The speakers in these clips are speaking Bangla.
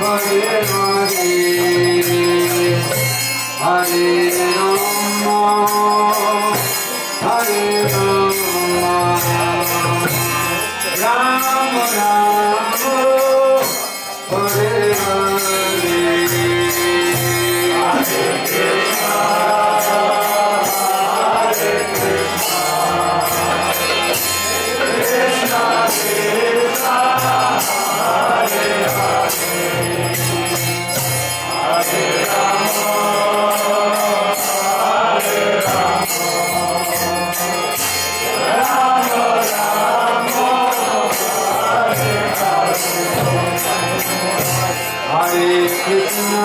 Hare Hare Hare Ram Hare Ram Ram Ram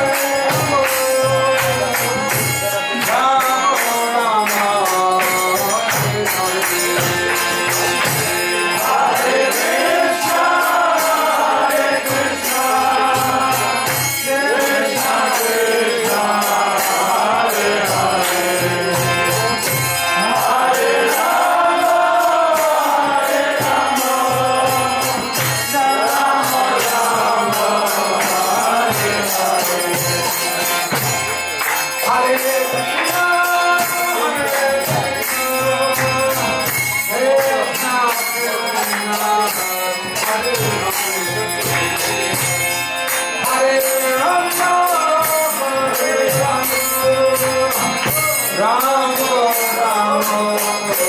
Yeah. Ram Ram